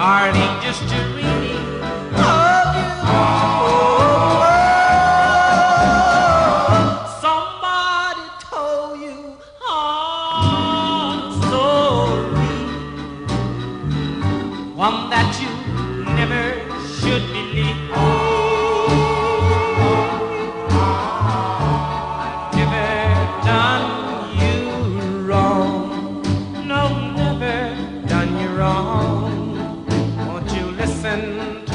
Darling, just to really you. Somebody told you. One that you never should believe. You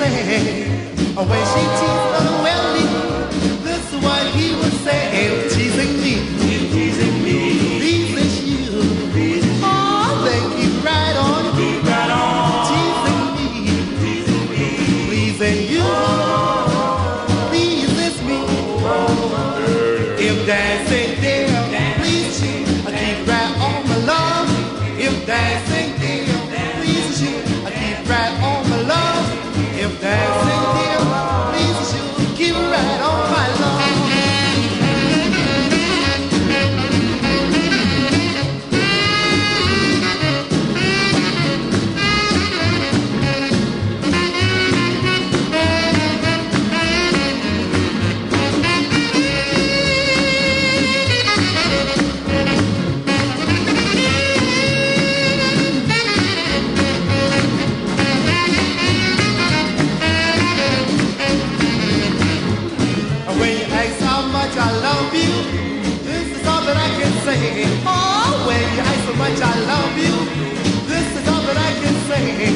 say oh, when she teased unwelly. This is what he would say, teasing me, teasing me. These. Oh, they keep right on, teasing me, teasing you. Me. If dear, please, I keep right on my love. If dancing. night. much I love you. This is all that I can say. Oh, when you I so much I love you. This is all that I can say.